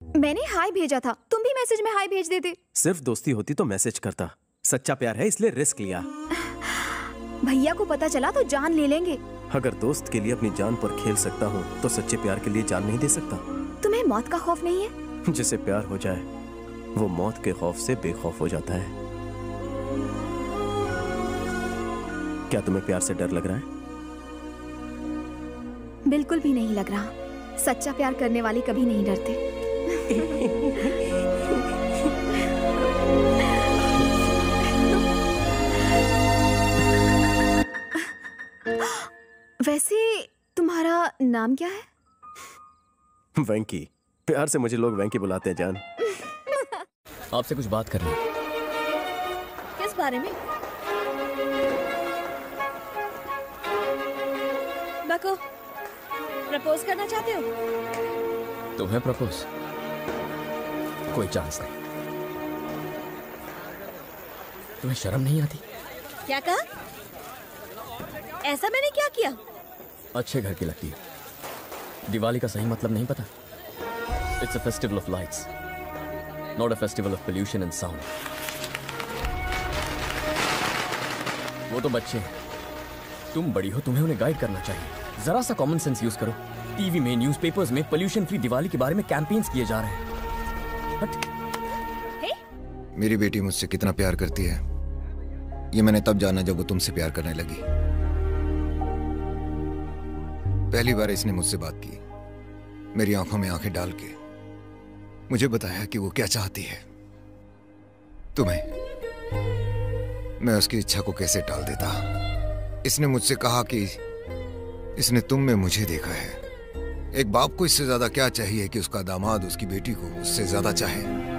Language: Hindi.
मैंने हाय भेजा था। तुम भी मैसेज में हाय भेज देते। सिर्फ़ दोस्ती होती तो मैसेज करता। सच्चा प्यार है इसलिए रिस्क लिया। भैया को पता चला तो जान ले लेंगे। अगर दोस्त के लिए अपनी जान पर खेल सकता हूँ तो सच्चे प्यार के लिए जान नहीं दे सकता। तुम्हें मौत का खौफ नहीं है? जिसे प्यार हो जाए वो मौत के खौफ से बेखौफ हो जाता है। क्या तुम्हें प्यार से डर लग रहा है? बिल्कुल भी नहीं लग रहा। सच्चा प्यार करने वाले कभी नहीं डरते। वैसे तुम्हारा नाम क्या है? वेंकी। प्यार से मुझे लोग वेंकी बुलाते हैं जान। आपसे कुछ बात करनी है। किस बारे में? बको प्रपोज करना चाहते हो? तुम्हें प्रपोज? कोई चांस नहीं तुम्हें शर्म नहीं आती? क्या कहा? ऐसा मैंने क्या किया? अच्छे घर की लगती है दिवाली का सही मतलब नहीं पता। It's a festival of lights not a festival of pollution and sound वो तो बच्चे हैं। तुम बड़ी हो तुम्हें उन्हें गाइड करना चाहिए। जरा सा कॉमन सेंस यूज़ करो। टीवी में न्यूज़पेपर्स में पोल्यूशन फ्री दिवाली के बारे में कैंपेन्स किए जा रहे हैं। मेरी बेटी मुझसे कितना प्यार करती है? ये मैंने तब जाना जब वो तुमसे प्यार करने लगी। पहली बार इसने मुझसे बात की। मेरी आँखों में आँखें डाल के। मुझे बताया कि वो क्या चाहती है। तुम्हें। मैं उसकी इच्छा को कैसे टाल देता? इसने मुझसे कहा कि इसने तुम में मुझे देखा है। एक बाप को इससे ज़्यादा क्या चाहिए कि उसका दामाद, उसकी बेटी को उससे ज़्यादा चाहे?